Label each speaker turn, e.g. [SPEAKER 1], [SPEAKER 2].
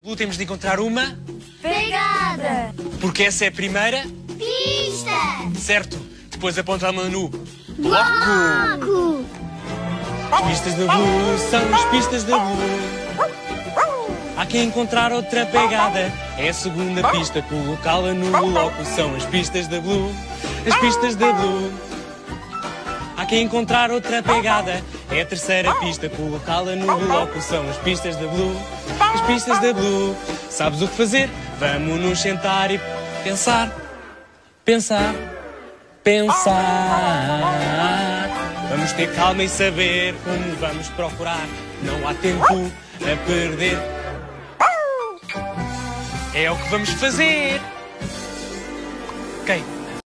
[SPEAKER 1] Blue temos de encontrar uma,
[SPEAKER 2] Pegada!
[SPEAKER 1] porque essa é a primeira,
[SPEAKER 2] Pista!
[SPEAKER 1] certo? Depois aponta a mão no
[SPEAKER 2] Bloco!
[SPEAKER 1] As pistas da Blue são as pistas da Blue. Há que encontrar outra pegada. É a segunda pista, colocá-la no bloco. São as pistas da Blue. As pistas da Blue. Há que encontrar outra pegada. É a terceira pista, colocá-la no bloco. São as pistas da Blue. As pistas da Blue. Sabes o que fazer? Vamos nos sentar e pensar. Pensar. Pensar. Vamos ter calma e saber como vamos procurar. Não há tempo a perder. É o que vamos fazer. Ok,